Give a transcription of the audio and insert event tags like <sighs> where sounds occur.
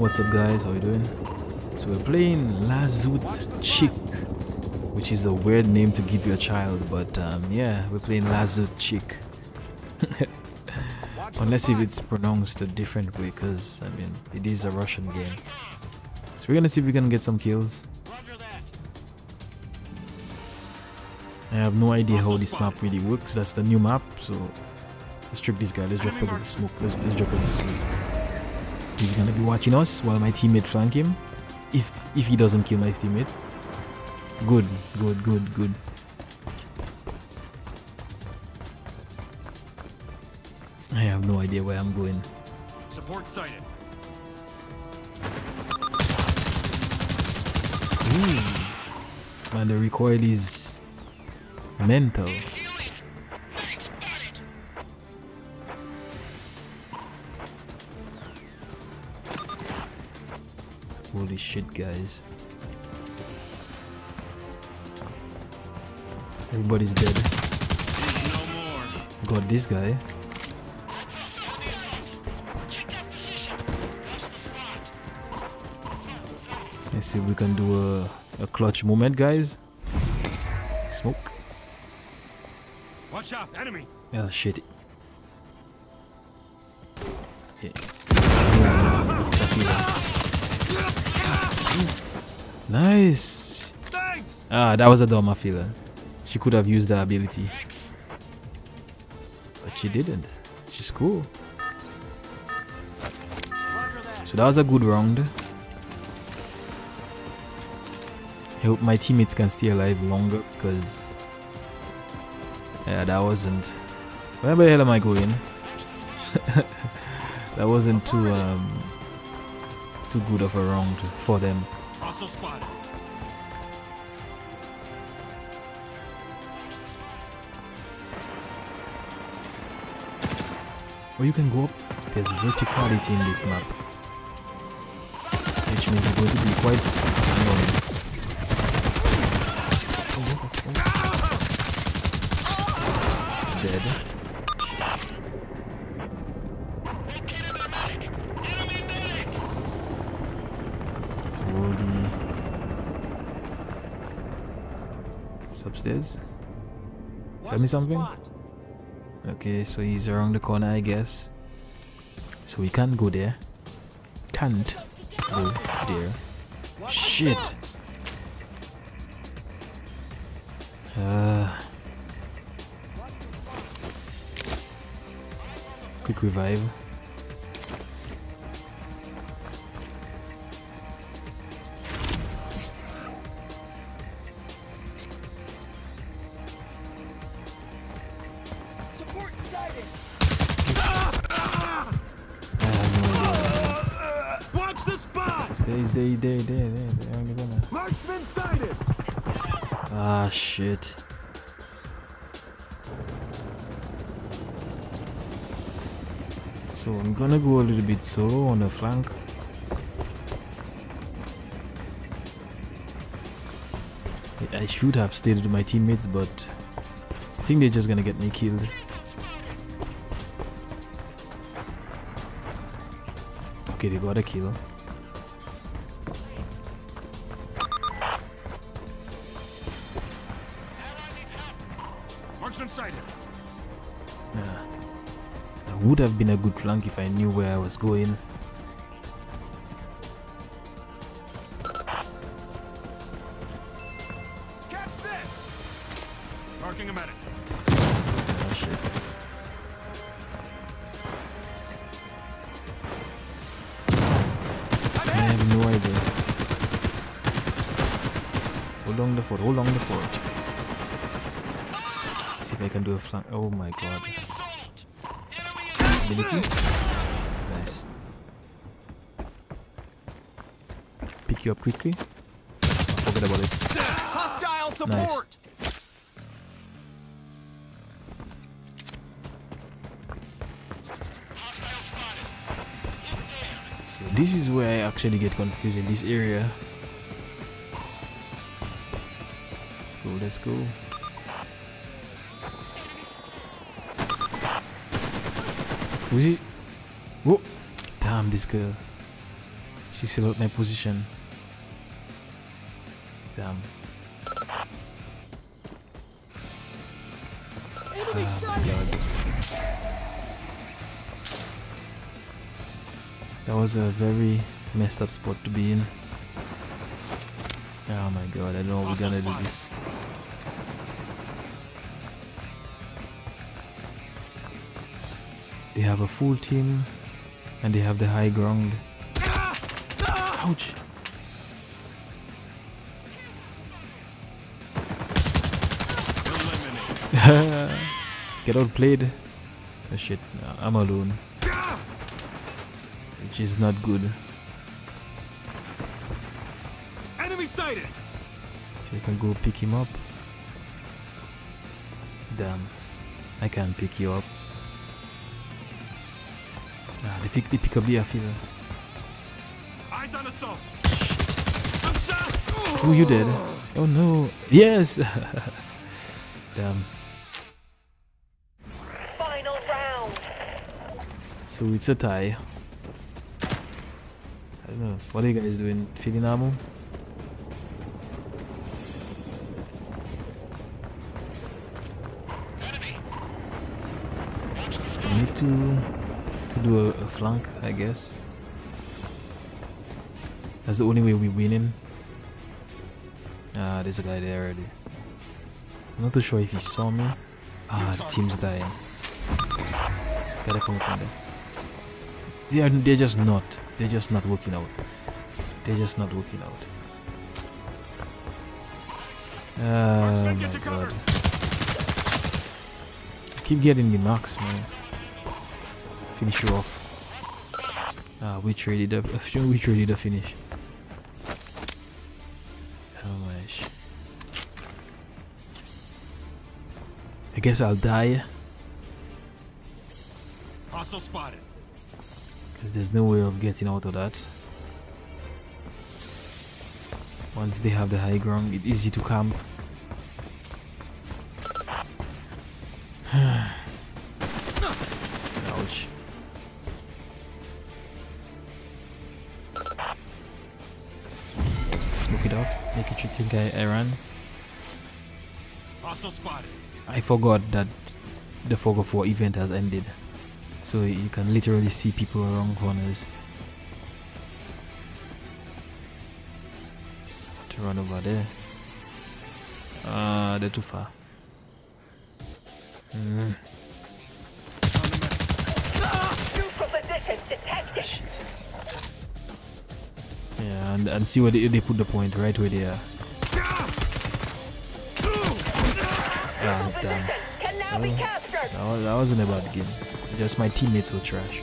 What's up guys, how you doing? So we're playing Lazut Chick, which is a weird name to give your child, but um, yeah, we're playing Lazootchick. <laughs> Unless if it's pronounced a different way, because I mean, it is a Russian game. So we're gonna see if we can get some kills. I have no idea how this map really works. That's the new map, so let's trip this guy. Let's drop the smoke. Let's, let's drop this way. He's gonna be watching us while my teammate flank him. If if he doesn't kill my teammate. Good, good, good, good. I have no idea where I'm going. Support sighted. Ooh. Man, the recoil is mental. Holy shit, guys. Everybody's dead. No. Got this guy. Let's see if we can do a, a clutch moment, guys. Smoke. Watch out, enemy. Oh shit. Yeah. Yeah, it's a killer. Nice. Thanks. Ah, that was a dumb filler. She could have used that ability. But she didn't. She's cool. So that was a good round. I hope my teammates can stay alive longer because yeah, that wasn't. Where the hell am I going? <laughs> that wasn't too um too good of a round for them. Hostile spotted. Or you can go up. There's verticality in this map. Which means it's going to be quite annoying. Dead. It's upstairs. Tell me something. Okay, so he's around the corner, I guess. So we can't go there. Can't go there. Shit. Uh, quick revive. Watch the spot. Stay, stay, stay, gonna. Marksman sighted. Ah, shit. So I'm gonna go a little bit solo on the flank. I should have stayed with my teammates, but I think they're just gonna get me killed. Okay, they got. Marksman sighted. Yeah. That would have been a good flank if I knew where I was going. On the fort, hold on the fort. See if I can do a flank. Oh my god. Ability? Nice. Pick you up quickly. Oh, forget about it. Hostile support. So this is where I actually get confused in this area. Go, let's go. Who's he? Whoa! Damn, this girl. She's still at my position. Damn. Enemy Ah. That was a very messed up spot to be in. Oh my god, I don't know how we're gonna do this. They have a full team and they have the high ground. Ouch! <laughs> Get outplayed. Oh shit, I'm alone. Which is not good. Enemy sighted. So you can go pick him up. Damn. I can't pick you up. Ah, they pick, they pick up the airfield. Eyes on assault. I'm shot. Oh, you did. Oh no. Yes! <laughs> Damn. Final round. So it's a tie. I don't know. What are you guys doing? Feeling ammo? Need to to do a, a flank, I guess. That's the only way we're winning. Ah, there's a guy there already. I'm not too sure if he saw me. Ah, the team's dying. Gotta come from there. They are, they're just not. They're just not working out. They're just not working out. Oh my get to cover. god. Keep getting the knocks, man. Finish you off. Ah, we traded up. We traded a finish. My sh- I guess I'll die Hostile spotted. because there's no way of getting out of that. Once they have the high ground, it's easy to camp. <sighs> <sighs> Make it I, forgot that the Fog of War event has ended. So you can literally see people around corners. To run over there. Ah, they're too far. Mm, shit. Yeah, and, and see where they, they put the point, right where they are. Ah, damn. Can now be captured. That, wa- that wasn't a bad game. Just my teammates were trash.